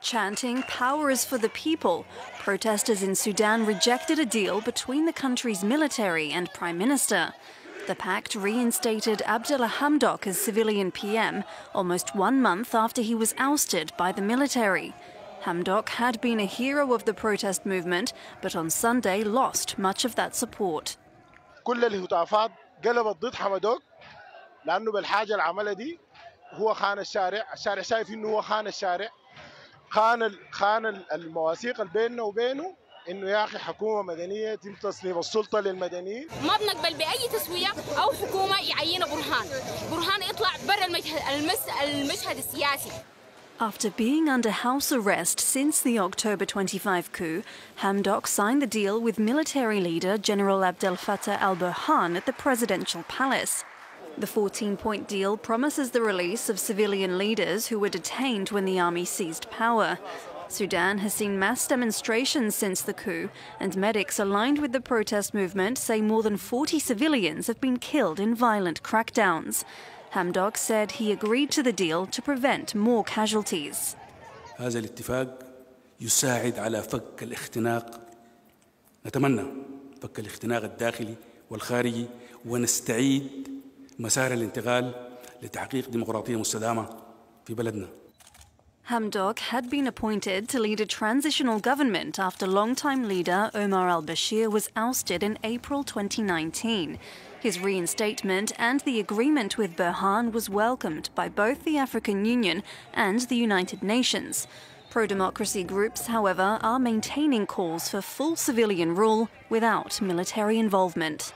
Chanting, power is for the people, protesters in Sudan rejected a deal between the country's military and prime minister. The pact reinstated Abdalla Hamdok as civilian PM almost one month after he was ousted by the military. Hamdok had been a hero of the protest movement, but on Sunday lost much of that support. كل ضد حمدوك لانه دي هو خان الشارع، الشارع شايف انه هو خان الشارع خان خان المواثيق اللي بيننا وبينه انه يا أخي حكومه مدنيه يتم تسليم السلطه للمدنيين ما بنقبل باي تسويه أو حكومه يعين برهان برهان يطلع برا المشهد السياسي After being under house arrest since the October 25 coup, Hamdok signed the deal with military leader General Abdel Fattah al Burhan at the presidential palace. The 14 point deal promises the release of civilian leaders who were detained when the army seized power. Sudan has seen mass demonstrations since the coup, and medics aligned with the protest movement say more than 40 civilians have been killed in violent crackdowns. Hamdok said he agreed to the deal to prevent more casualties. هذا الاتفاق يساعد على فك الاختناق نتمنى فك الاختناق الداخلي والخارجي ونستعيد مسار الانتقال لتحقيق ديمقراطية مستدامة في بلدنا Hamdok had been appointed to lead a transitional government after longtime leader Omar al Bashir was ousted in April 2019. His reinstatement and the agreement with Burhan was welcomed by both the African Union and the United Nations. Pro democracy groups, however, are maintaining calls for full civilian rule without military involvement.